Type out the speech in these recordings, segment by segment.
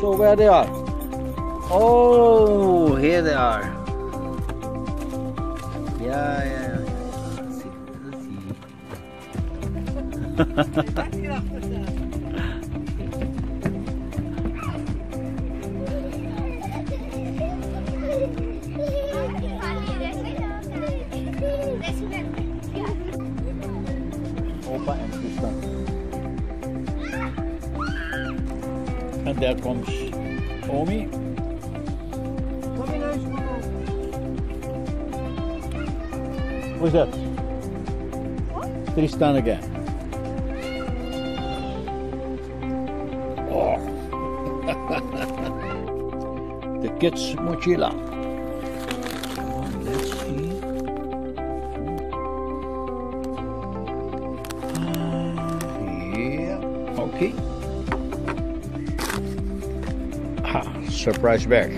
So where they are? Oh, here they are. Yeah, yeah, yeah. See. Opa and Tristan. And there comes Omi. Who's that? Tristan again. Oh. the kids' mochila. Oh, let's see. Yeah, okay. Ah, surprise bag.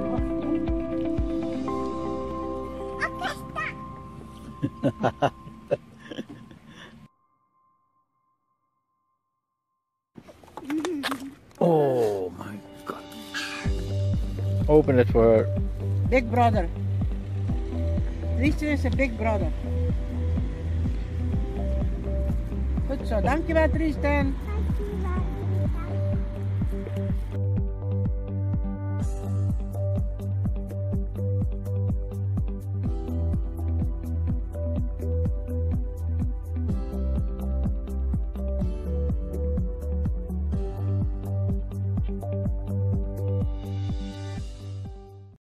Oh my god. Open it for her. Big brother. Tristan is a big brother. Goed zo, dankjewel Tristan.